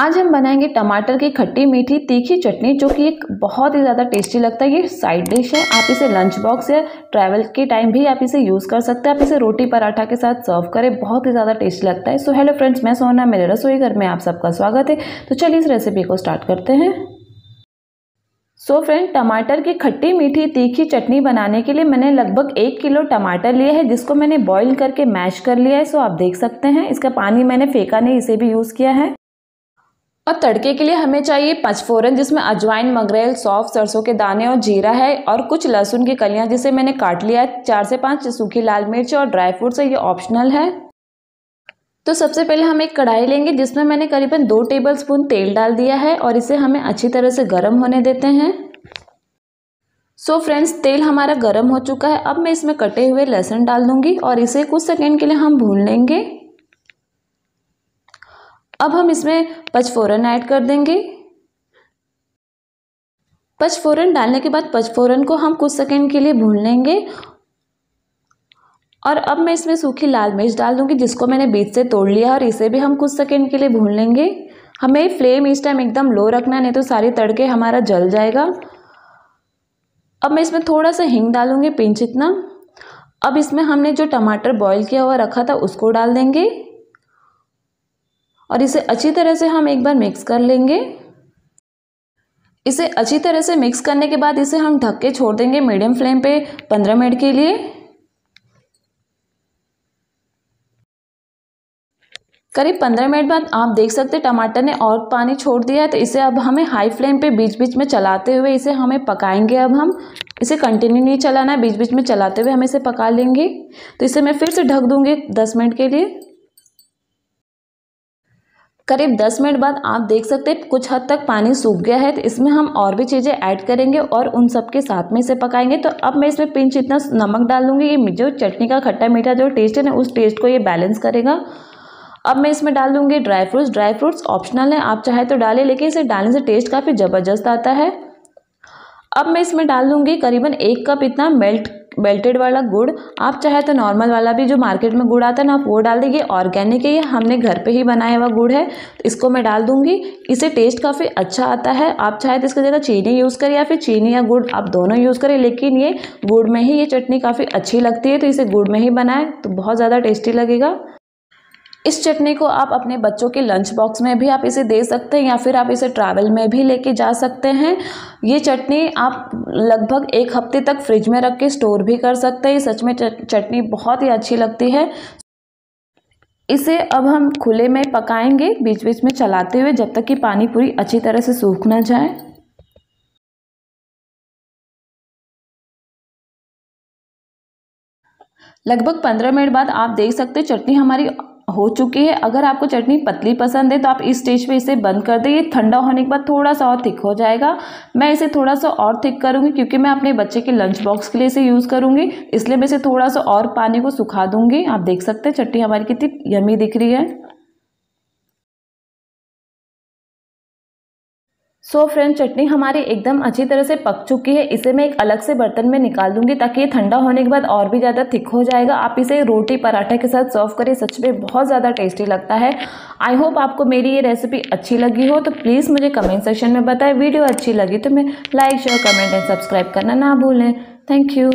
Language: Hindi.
आज हम बनाएँगे टमाटर की खट्टी मीठी तीखी चटनी, जो कि एक बहुत ही ज़्यादा टेस्टी लगता है। ये साइड डिश है। आप इसे लंच बॉक्स या ट्रैवल के टाइम भी आप इसे यूज़ कर सकते हैं। आप इसे रोटी पराठा के साथ सर्व करें। बहुत ही ज़्यादा टेस्टी लगता है। सो हेलो फ्रेंड्स मैं सोना मेरे रसोई घर में आप सबका स्वागत है। तो चलिए इस रेसिपी को स्टार्ट करते हैं। सो so फ्रेंड टमाटर की खट्टी मीठी तीखी चटनी बनाने के लिए मैंने लगभग एक किलो टमाटर लिया है, जिसको मैंने बॉईल करके मैश कर लिया है। सो so, आप देख सकते हैं, इसका पानी मैंने फेंका नहीं, इसे भी यूज़ किया है। और तड़के के लिए हमें चाहिए पचफोरन, जिसमें अजवाइन, मगरेल, सौफ, सरसों के दाने और जीरा है, और कुछ लहसुन की कलियाँ, जिसे मैंने काट लिया है। चार से पाँच, सूखी लाल मिर्च और ड्राई फ्रूट्स है ये ऑप्शनल है। तो सबसे पहले हम एक कढ़ाई लेंगे, जिसमें मैंने करीबन दो टेबल स्पून तेल डाल दिया है, और इसे हमें अच्छी तरह से गर्म होने देते हैं। सो so फ्रेंड्स तेल हमारा गर्म हो चुका है। अब मैं इसमें कटे हुए लहसुन डाल दूँगी, और इसे कुछ सेकेंड के लिए हम भून लेंगे। अब हम इसमें पचफोरन ऐड कर देंगे। पचफोरन डालने के बाद पचफोरन को हम कुछ सेकंड के लिए भून लेंगे। और अब मैं इसमें सूखी लाल मिर्च डाल दूँगी, जिसको मैंने बीच से तोड़ लिया और इसे भी हम कुछ सेकंड के लिए भून लेंगे। हमें फ्लेम इस टाइम एकदम लो रखना नहीं तो सारी तड़के हमारा जल जाएगा। अब मैं इसमें थोड़ा सा हिंग डालूँगी, पिंच इतना। अब इसमें हमने जो टमाटर बॉईल किया हुआ रखा था, उसको डाल देंगे। और इसे अच्छी तरह से हम एक बार मिक्स कर लेंगे। इसे अच्छी तरह से मिक्स करने के बाद इसे हम ढक के छोड़ देंगे मीडियम फ्लेम पे पंद्रह मिनट के लिए। करीब पंद्रह मिनट बाद आप देख सकते हैं टमाटर ने और पानी छोड़ दिया है तो इसे अब हमें हाई फ्लेम पे बीच बीच में चलाते हुए इसे हमें पकाएँगे अब हम। इसे कंटिन्यू नहीं चलाना है बीच बीच में चलाते हुए हम इसे पका लेंगे। तो इसे मैं फिर से ढक दूँगी दस मिनट के लिए। करीब दस मिनट बाद आप देख सकते हैं, कुछ हद तक पानी सूख गया है तो इसमें हम और भी चीज़ें ऐड करेंगे और उन सब के साथ में इसे पकाएँगे। तो अब मैं इसमें पिंच इतना नमक डाल दूँगी ये जो चटनी का खट्टा मीठा जो टेस्ट है ना, उस टेस्ट को ये बैलेंस करेगा। अब मैं इसमें डाल दूँगी dry fruits dry fruits optional है, आप चाहे तो डालें, लेकिन इसे डालने से टेस्ट काफ़ी ज़बरदस्त आता है। अब मैं इसमें डाल दूँगी करीबन एक कप इतना मेल्ट मेल्टेड वाला गुड़, आप चाहे तो नॉर्मल वाला भी जो मार्केट में गुड़ आता है ना, आप वो डाल दीजिए। ऑर्गेनिक है ये, हमने घर पे ही बनाया हुआ गुड़ है। इसको मैं डाल दूँगी। इसे टेस्ट काफ़ी अच्छा आता है। आप चाहे तो इसकी जगह चीनी यूज़ करें या फिर चीनी या गुड़, आप दोनों यूज़ करें। लेकिन ये गुड़ में ही ये चटनी काफ़ी अच्छी लगती है तो इसे गुड़ में ही बनाएँ तो बहुत ज़्यादा टेस्टी लगेगा। इस चटनी को आप अपने बच्चों के लंच बॉक्स में भी आप इसे दे सकते हैं या फिर आप इसे ट्रैवल में भी लेके जा सकते हैं। ये चटनी आप लगभग एक हफ़्ते तक फ्रिज में रख के स्टोर भी कर सकते हैं। सच में चटनी बहुत ही अच्छी लगती है। इसे अब हम खुले में पकाएँगे बीच बीच में चलाते हुए जब तक कि पानी पूरी अच्छी तरह से सूख ना जाए। लगभग पंद्रह मिनट बाद आप देख सकते हैं चटनी हमारी हो चुकी है। अगर आपको चटनी पतली पसंद है तो आप इस स्टेज पे इसे बंद कर दें। ये ठंडा होने के बाद थोड़ा सा और थिक हो जाएगा। मैं इसे थोड़ा सा और थिक करूँगी क्योंकि मैं अपने बच्चे के लंच बॉक्स के लिए इसे यूज़ करूँगी। इसलिए मैं इसे थोड़ा सा और पानी को सुखा दूँगी। आप देख सकते हैं चटनी हमारी कितनी यमी दिख रही है। सो फ्रेंड, चटनी हमारी एकदम अच्छी तरह से पक चुकी है। इसे मैं एक अलग से बर्तन में निकाल दूँगी ताकि ये ठंडा होने के बाद और भी ज़्यादा थिक हो जाएगा। आप इसे रोटी पराठा के साथ सर्व करें, सच में बहुत ज़्यादा टेस्टी लगता है। आई होप आपको मेरी ये रेसिपी अच्छी लगी हो तो प्लीज़ मुझे कमेंट सेक्शन में बताएँ। वीडियो अच्छी लगी तो मैं like, share, comment and subscribe करना ना भूलें। Thank you.